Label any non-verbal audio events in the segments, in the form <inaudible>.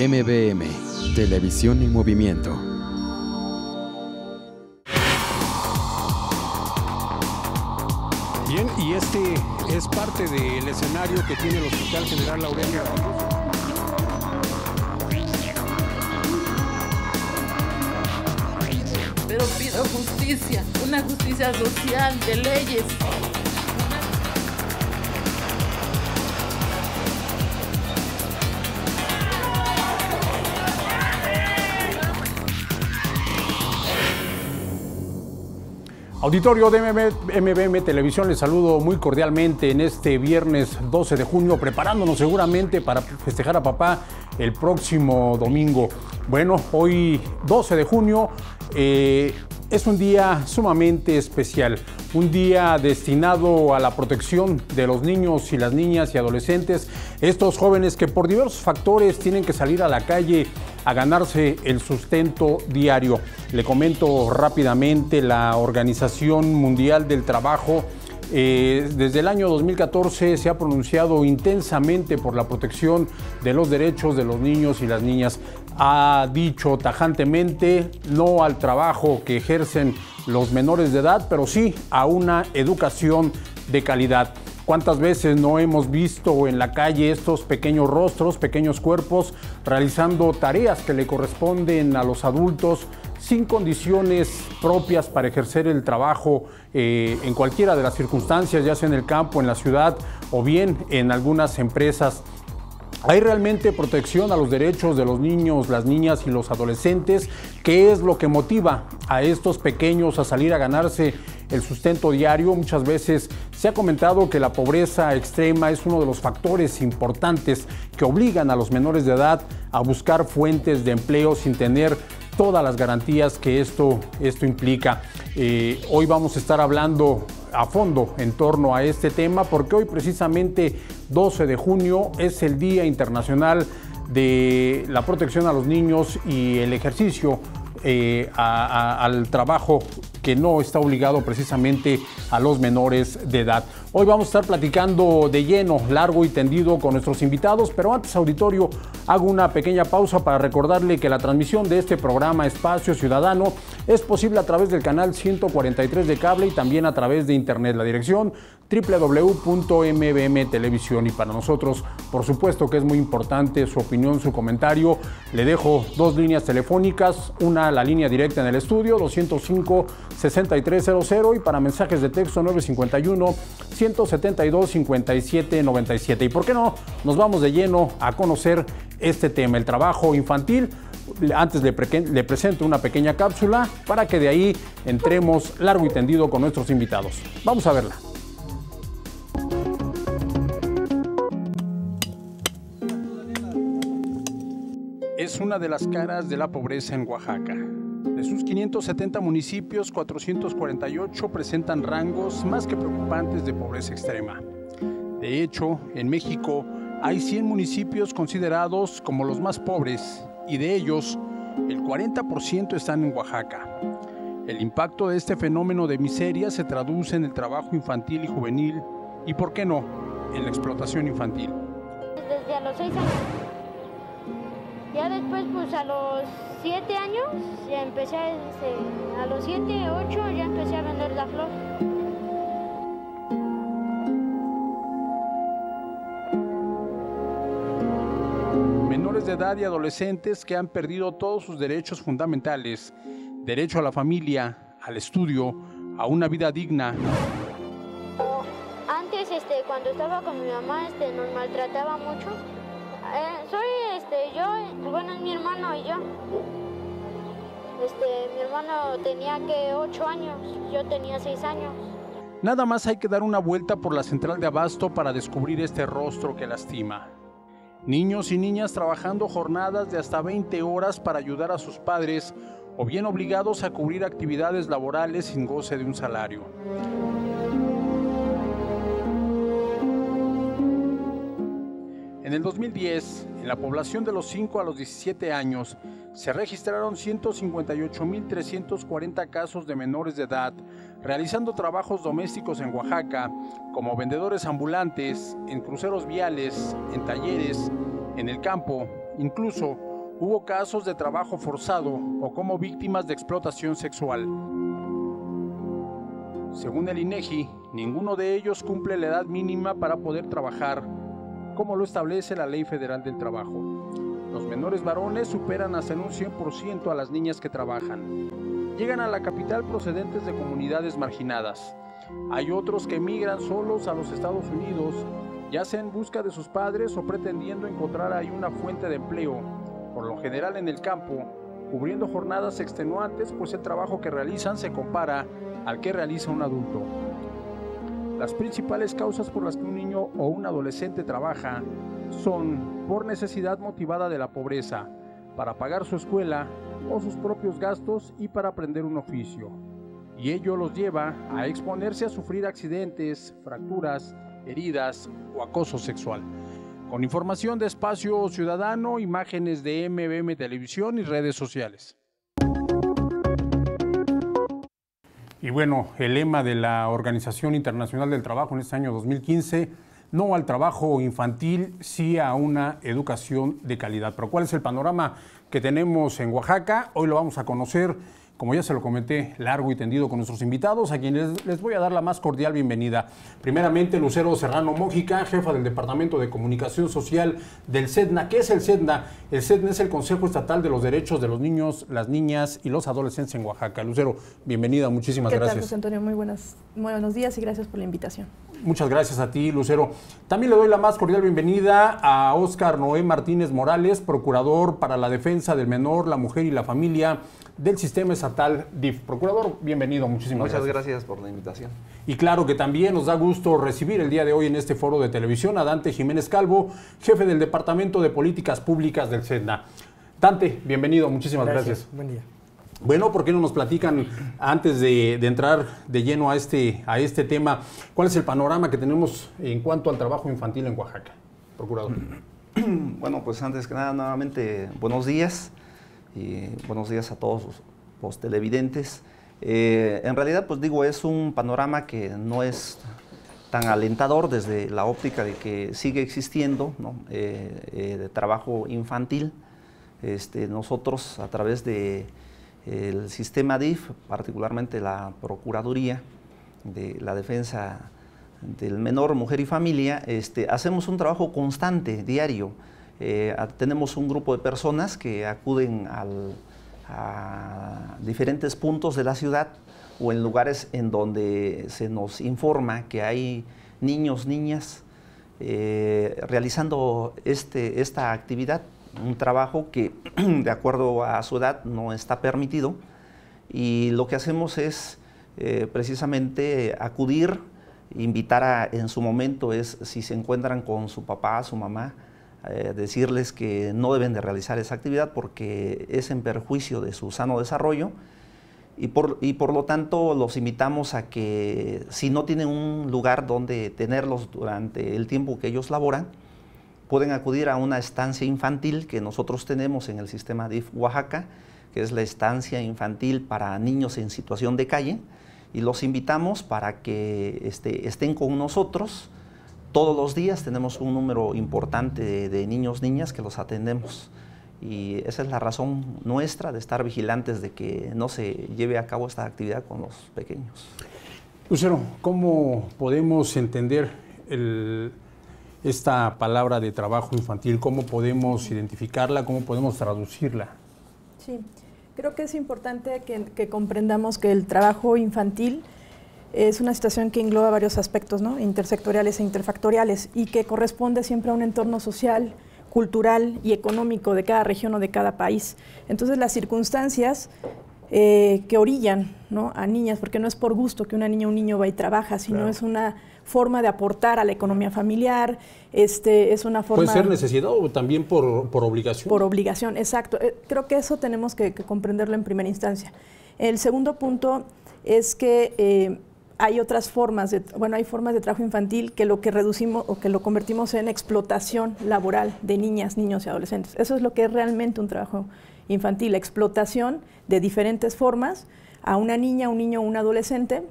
MBM, Televisión en Movimiento. Bien, y este es parte del escenario que tiene el Hospital General Laureano. Pero pido justicia, una justicia social, de leyes. Auditorio de MBM Televisión, les saludo muy cordialmente en este viernes 12 de junio, preparándonos seguramente para festejar a papá el próximo domingo. Bueno, hoy 12 de junio eh, es un día sumamente especial, un día destinado a la protección de los niños y las niñas y adolescentes, estos jóvenes que por diversos factores tienen que salir a la calle a ganarse el sustento diario. Le comento rápidamente la Organización Mundial del Trabajo. Eh, desde el año 2014 se ha pronunciado intensamente por la protección de los derechos de los niños y las niñas. Ha dicho tajantemente no al trabajo que ejercen los menores de edad, pero sí a una educación de calidad. ¿Cuántas veces no hemos visto en la calle estos pequeños rostros, pequeños cuerpos, realizando tareas que le corresponden a los adultos sin condiciones propias para ejercer el trabajo eh, en cualquiera de las circunstancias, ya sea en el campo, en la ciudad o bien en algunas empresas? ¿Hay realmente protección a los derechos de los niños, las niñas y los adolescentes? ¿Qué es lo que motiva a estos pequeños a salir a ganarse el sustento diario. Muchas veces se ha comentado que la pobreza extrema es uno de los factores importantes que obligan a los menores de edad a buscar fuentes de empleo sin tener todas las garantías que esto, esto implica. Eh, hoy vamos a estar hablando a fondo en torno a este tema porque hoy precisamente 12 de junio es el Día Internacional de la Protección a los Niños y el ejercicio eh, al trabajo que no está obligado precisamente a los menores de edad. Hoy vamos a estar platicando de lleno, largo y tendido con nuestros invitados, pero antes auditorio hago una pequeña pausa para recordarle que la transmisión de este programa Espacio Ciudadano es posible a través del canal 143 de cable y también a través de internet. La dirección www.mbm televisión y para nosotros por supuesto que es muy importante su opinión, su comentario. Le dejo dos líneas telefónicas, una la línea directa en el estudio 205 6300 y para mensajes de texto 951 172 57 97. Y por qué no, nos vamos de lleno a conocer este tema, el trabajo infantil. Antes le presento una pequeña cápsula para que de ahí entremos largo y tendido con nuestros invitados. Vamos a verla. Una de las caras de la pobreza en Oaxaca. De sus 570 municipios, 448 presentan rangos más que preocupantes de pobreza extrema. De hecho, en México hay 100 municipios considerados como los más pobres y de ellos el 40% están en Oaxaca. El impacto de este fenómeno de miseria se traduce en el trabajo infantil y juvenil y, por qué no, en la explotación infantil. Desde a los 6 años. Ya después, pues a los 7 años, ya empecé, este, a los 7, 8 ya empecé a vender la flor. Menores de edad y adolescentes que han perdido todos sus derechos fundamentales, derecho a la familia, al estudio, a una vida digna. Antes, este, cuando estaba con mi mamá, este, nos maltrataba mucho. Eh, soy este, yo, bueno, es mi hermano y yo. Este, mi hermano tenía que 8 años, yo tenía 6 años. Nada más hay que dar una vuelta por la central de abasto para descubrir este rostro que lastima. Niños y niñas trabajando jornadas de hasta 20 horas para ayudar a sus padres o bien obligados a cubrir actividades laborales sin goce de un salario. En el 2010, en la población de los 5 a los 17 años, se registraron 158.340 casos de menores de edad realizando trabajos domésticos en Oaxaca, como vendedores ambulantes, en cruceros viales, en talleres, en el campo, incluso hubo casos de trabajo forzado o como víctimas de explotación sexual. Según el INEGI, ninguno de ellos cumple la edad mínima para poder trabajar, como lo establece la Ley Federal del Trabajo. Los menores varones superan hasta en un 100% a las niñas que trabajan. Llegan a la capital procedentes de comunidades marginadas. Hay otros que emigran solos a los Estados Unidos, ya sea en busca de sus padres o pretendiendo encontrar ahí una fuente de empleo, por lo general en el campo, cubriendo jornadas extenuantes, pues el trabajo que realizan se compara al que realiza un adulto. Las principales causas por las que un niño o un adolescente trabaja son por necesidad motivada de la pobreza, para pagar su escuela o sus propios gastos y para aprender un oficio. Y ello los lleva a exponerse a sufrir accidentes, fracturas, heridas o acoso sexual. Con información de Espacio Ciudadano, imágenes de MBM Televisión y redes sociales. Y bueno, el lema de la Organización Internacional del Trabajo en este año 2015, no al trabajo infantil, sí a una educación de calidad. Pero ¿cuál es el panorama que tenemos en Oaxaca? Hoy lo vamos a conocer como ya se lo comenté, largo y tendido con nuestros invitados, a quienes les voy a dar la más cordial bienvenida. Primeramente, Lucero Serrano Mójica, jefa del Departamento de Comunicación Social del SEDNA. ¿Qué es el SEDNA? El SEDNA es el Consejo Estatal de los Derechos de los Niños, las Niñas y los Adolescentes en Oaxaca. Lucero, bienvenida, muchísimas ¿Qué gracias. Tal, José Antonio? Muy, buenas, muy buenos días y gracias por la invitación. Muchas gracias a ti, Lucero. También le doy la más cordial bienvenida a Óscar Noé Martínez Morales, procurador para la defensa del menor, la mujer y la familia del sistema estatal DIF. Procurador, bienvenido, muchísimas Muchas gracias. gracias por la invitación. Y claro que también nos da gusto recibir el día de hoy en este foro de televisión a Dante Jiménez Calvo, jefe del Departamento de Políticas Públicas del SEDNA. Dante, bienvenido, muchísimas gracias. Buen día. Bueno, ¿por qué no nos platican antes de, entrar de lleno a este, a este tema? ¿Cuál es el panorama que tenemos en cuanto al trabajo infantil en Oaxaca, procurador? <clears throat> Bueno, pues antes que nada, nuevamente, buenos días y buenos días a todos los, los televidentes. Eh, en realidad, pues digo, es un panorama que no es tan alentador desde la óptica de que sigue existiendo ¿no? eh, eh, de trabajo infantil. Este, nosotros, a través de el sistema DIF, particularmente la Procuraduría de la Defensa del Menor, Mujer y Familia, este, hacemos un trabajo constante, diario. Eh, tenemos un grupo de personas que acuden a diferentes puntos de la ciudad o en lugares en donde se nos informa que hay niños, niñas eh, realizando este, esta actividad un trabajo que <clears throat> de acuerdo a su edad no está permitido. Y lo que hacemos es eh, precisamente acudir, invitar a, en su momento es si se encuentran con su papá, su mamá, eh, decirles que no deben de realizar esa actividad porque es en perjuicio de su sano desarrollo. Y por, y por lo tanto los invitamos a que si no tienen un lugar donde tenerlos durante el tiempo que ellos laboran, pueden acudir a una estancia infantil que nosotros tenemos en el sistema DIF Oaxaca, que es la estancia infantil para niños en situación de calle, y los invitamos para que este, estén con nosotros. Todos los días tenemos un número importante de, de niños, niñas que los atendemos. Y esa es la razón nuestra de estar vigilantes de que no se lleve a cabo esta actividad con los pequeños. Lucero, ¿cómo podemos entender el, esta palabra de trabajo infantil? ¿Cómo podemos identificarla? ¿Cómo podemos traducirla? Sí, creo que es importante que, que, comprendamos que el trabajo infantil es una situación que engloba varios aspectos, ¿no? intersectoriales e interfactoriales, y que corresponde siempre a un entorno social, cultural y económico de cada región o de cada país. Entonces las circunstancias eh, que orillan ¿no? a niñas, porque no es por gusto que una niña o un niño va y trabaja, sino claro. es una forma de aportar a la economía familiar, este, es una forma... ¿Puede ser necesidad o también por, por obligación? Por obligación, exacto. Eh, creo que eso tenemos que, que, comprenderlo en primera instancia. El segundo punto es que eh, hay otras formas, de, bueno, hay formas de trabajo infantil que lo que reducimos o que lo convertimos en explotación laboral de niñas, niños y adolescentes. Eso es lo que es realmente un trabajo infantil, explotación de diferentes formas a una niña, un niño o un adolescente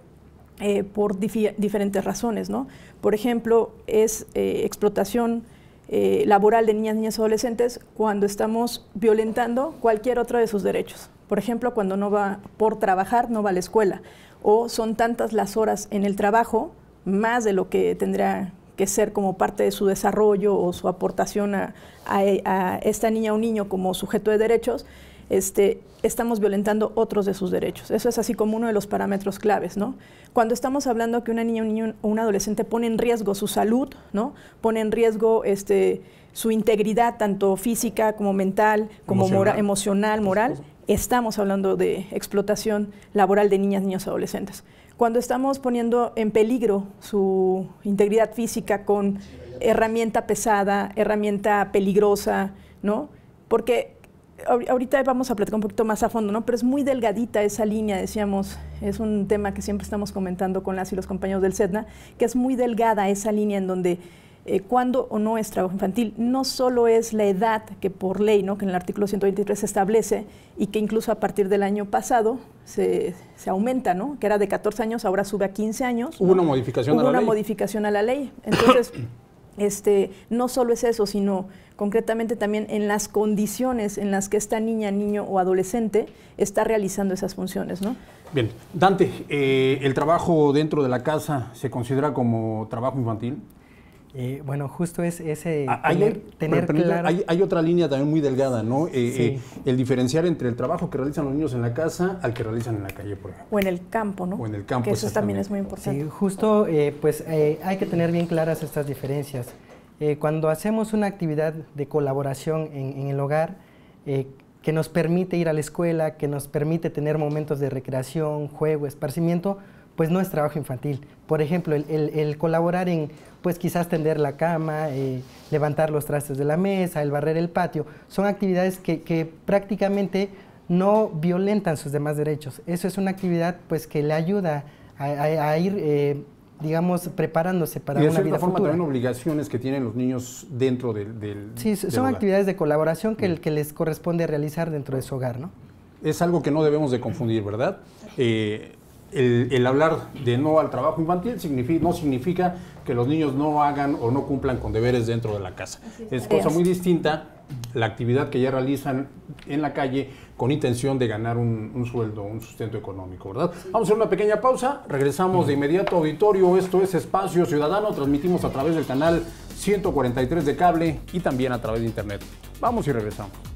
eh, por dif diferentes razones, ¿no? Por ejemplo, es eh, explotación eh, laboral de niñas, niñas y adolescentes cuando estamos violentando cualquier otro de sus derechos. Por ejemplo, cuando no va por trabajar, no va a la escuela. O son tantas las horas en el trabajo, más de lo que tendrá que ser como parte de su desarrollo o su aportación a, a esta niña o niño como sujeto de derechos, este, estamos violentando otros de sus derechos. Eso es así como uno de los parámetros claves, ¿no? Cuando estamos hablando que una niña, un niño o un adolescente pone en riesgo su salud, ¿no? Pone en riesgo este, su integridad, tanto física como mental, como emocional, emocional moral, estamos hablando de explotación laboral de niñas, niños, adolescentes. Cuando estamos poniendo en peligro su integridad física con herramienta pesada, herramienta peligrosa, ¿no? Porque ahorita vamos a platicar un poquito más a fondo, ¿no? Pero es muy delgadita esa línea, decíamos, es un tema que siempre estamos comentando con las y los compañeros del SEDNA, que es muy delgada esa línea en donde eh, cuando o no es trabajo infantil, no solo es la edad que por ley, ¿no? que en el artículo 123 se establece y que incluso a partir del año pasado se, se aumenta, ¿no? que era de 14 años, ahora sube a 15 años. Hubo una modificación Hubo a la una ley. modificación a la ley. Entonces, <coughs> este, no solo es eso, sino concretamente también en las condiciones en las que esta niña, niño o adolescente está realizando esas funciones. ¿no? Bien, Dante, eh, ¿el trabajo dentro de la casa se considera como trabajo infantil? Eh, bueno, justo es ese Ah, hay, tener, tener pero, pero, claro- hay, hay otra línea también muy delgada, ¿no? Eh, Sí. eh, el diferenciar entre el trabajo que realizan los niños en la casa al que realizan en la calle, por ejemplo. O en el campo, ¿no? O en el campo, Que eso también es muy importante. Sí, justo, eh, pues eh, hay que tener bien claras estas diferencias. Eh, cuando hacemos una actividad de colaboración en, en el hogar, eh, que nos permite ir a la escuela, que nos permite tener momentos de recreación, juego, esparcimiento, pues no es trabajo infantil. Por ejemplo, el, el- el colaborar en, pues quizás tender la cama, eh, levantar los trastes de la mesa, el barrer el patio, son actividades que, que prácticamente no violentan sus demás derechos. Eso es una actividad pues que le ayuda a, a- a ir, eh, digamos, preparándose para y de una vida forma futura. también obligaciones que tienen los niños dentro del, del Sí, del son hogar. actividades de colaboración que, el- que les corresponde realizar dentro de su hogar, ¿no? Es algo que no debemos de confundir, ¿verdad? Eh, el, el hablar de no al trabajo infantil significa, no significa que los niños no hagan o no cumplan con deberes dentro de la casa. Es cosa muy distinta la actividad que ya realizan en la calle con intención de ganar un, un sueldo, un sustento económico, ¿verdad? Vamos a hacer una pequeña pausa, regresamos de inmediato auditorio, esto es Espacio Ciudadano, transmitimos a través del canal 143 de cable y también a través de internet. Vamos y regresamos.